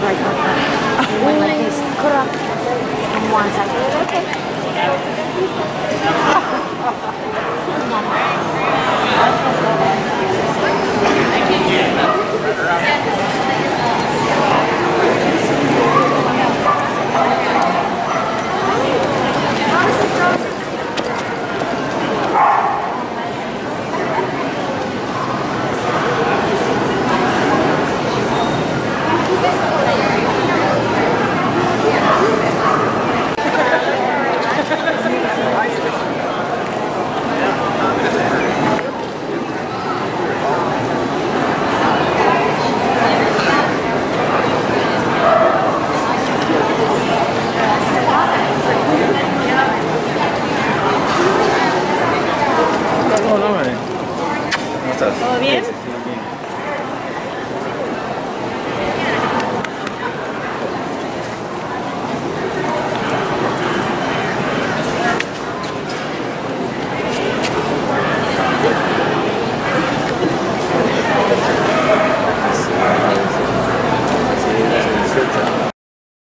Right, right, right. Wait, wait, please. Cut off. One second. Okay. estás? ¿Todo bien?